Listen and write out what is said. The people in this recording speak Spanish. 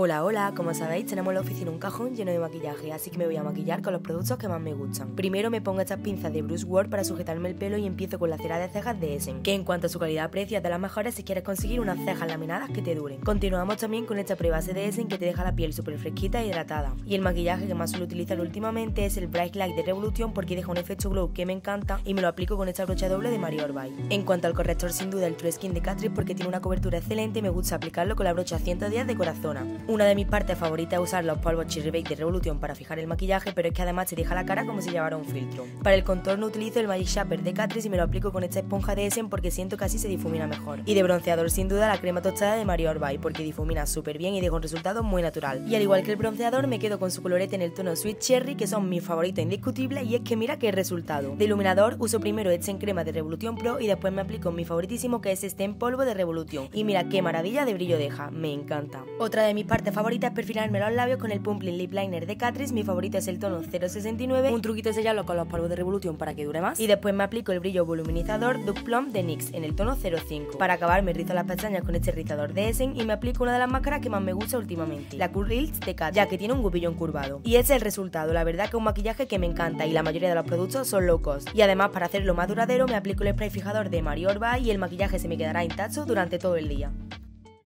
Hola, hola, como sabéis tenemos en la oficina un cajón lleno de maquillaje, así que me voy a maquillar con los productos que más me gustan. Primero me pongo estas pinzas de Bruce Ward para sujetarme el pelo y empiezo con la cera de cejas de Essen, que en cuanto a su calidad-precio es de las mejores si quieres conseguir unas cejas laminadas que te duren. Continuamos también con esta prebase de Essen que te deja la piel súper fresquita e hidratada. Y el maquillaje que más suelo utilizar últimamente es el Bright Light de Revolution porque deja un efecto glow que me encanta y me lo aplico con esta brocha doble de Mario Orbay. En cuanto al corrector sin duda el True Skin de Catrice porque tiene una cobertura excelente y me gusta aplicarlo con la brocha 110 de Corazona. Una de mis partes favoritas favorita usar los polvos Cherry Bake de Revolution para fijar el maquillaje, pero es que además te deja la cara como si llevara un filtro. Para el contorno utilizo el Magic Shaper de Catrice y me lo aplico con esta esponja de Essen porque siento que así se difumina mejor. Y de bronceador sin duda la crema tostada de Mario Orbay porque difumina súper bien y deja un resultado muy natural. Y al igual que el bronceador me quedo con su colorete en el tono Sweet Cherry que son mis favoritos indiscutibles y es que mira qué resultado. De iluminador uso primero este en crema de Revolution Pro y después me aplico mi favoritísimo que es este en polvo de Revolution. Y mira qué maravilla de brillo deja, me encanta. Otra de mis partes favoritas es perfilarme los labios con el Pumpling Lip Liner de Catrice, mi favorito es el tono 069, un truquito es sellarlo con los polvos de Revolution para que dure más, y después me aplico el brillo voluminizador Duke Plum de NYX en el tono 05. Para acabar me rizo las pestañas con este rizador de Essen y me aplico una de las máscaras que más me gusta últimamente, la Curls de Cat, ya que tiene un gupillón curvado. Y ese es el resultado, la verdad que es un maquillaje que me encanta y la mayoría de los productos son low cost. Y además para hacerlo más duradero me aplico el spray fijador de Mario Orba y el maquillaje se me quedará intacto durante todo el día.